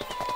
you